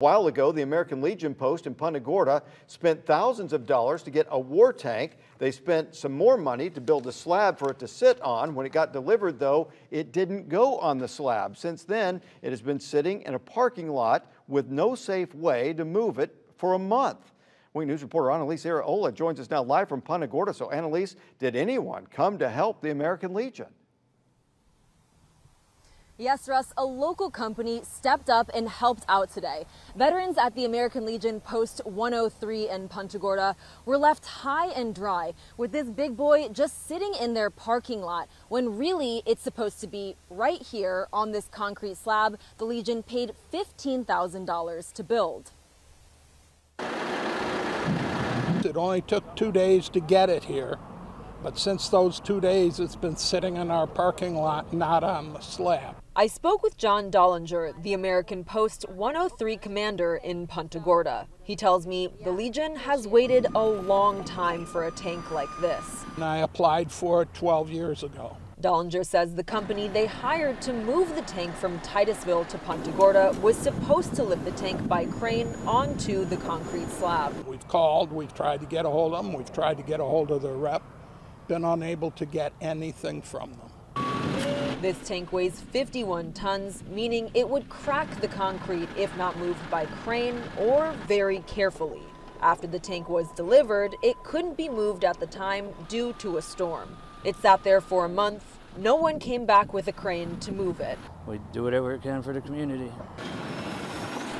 A while ago, the American Legion post in Punta Gorda spent thousands of dollars to get a war tank. They spent some more money to build a slab for it to sit on. When it got delivered, though, it didn't go on the slab. Since then, it has been sitting in a parking lot with no safe way to move it for a month. Wink News reporter Annalise Iraola joins us now live from Punta Gorda. So, Annalise, did anyone come to help the American Legion? Yes, Russ, a local company stepped up and helped out today. Veterans at the American Legion Post 103 in Punta Gorda were left high and dry with this big boy just sitting in their parking lot when really it's supposed to be right here on this concrete slab the Legion paid $15,000 to build. It only took two days to get it here, but since those two days it's been sitting in our parking lot, not on the slab. I spoke with John Dollinger, the American Post 103 commander in Punta Gorda. He tells me the Legion has waited a long time for a tank like this. And I applied for it 12 years ago. Dollinger says the company they hired to move the tank from Titusville to Punta Gorda was supposed to lift the tank by crane onto the concrete slab. We've called, we've tried to get a hold of them, we've tried to get a hold of their rep, been unable to get anything from them. This tank weighs 51 tons, meaning it would crack the concrete if not moved by crane or very carefully. After the tank was delivered, it couldn't be moved at the time due to a storm. It sat there for a month. No one came back with a crane to move it. We do whatever we can for the community.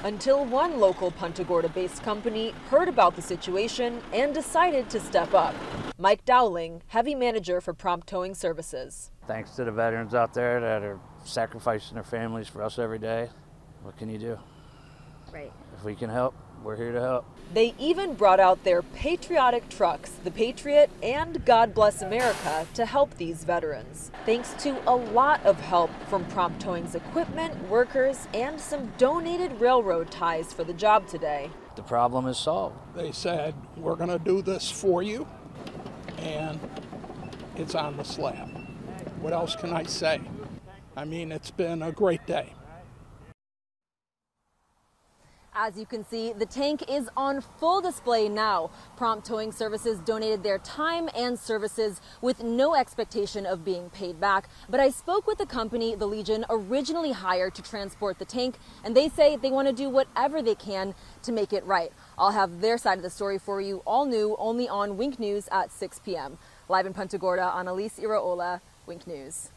Until one local Punta Gorda based company heard about the situation and decided to step up. Mike Dowling, heavy manager for Prompt Towing Services. Thanks to the veterans out there that are sacrificing their families for us every day. What can you do? Right. If we can help, we're here to help. They even brought out their patriotic trucks, the Patriot and God Bless America, to help these veterans. Thanks to a lot of help from Prompt Towing's equipment, workers, and some donated railroad ties for the job today. The problem is solved. They said, We're going to do this for you, and it's on the slab. What else can I say? I mean, it's been a great day. As you can see, the tank is on full display now. Prompt Towing Services donated their time and services with no expectation of being paid back. But I spoke with the company the Legion originally hired to transport the tank, and they say they want to do whatever they can to make it right. I'll have their side of the story for you all new only on Wink News at 6 p.m. Live in Punta Gorda, Annalise Iraola, Wink News.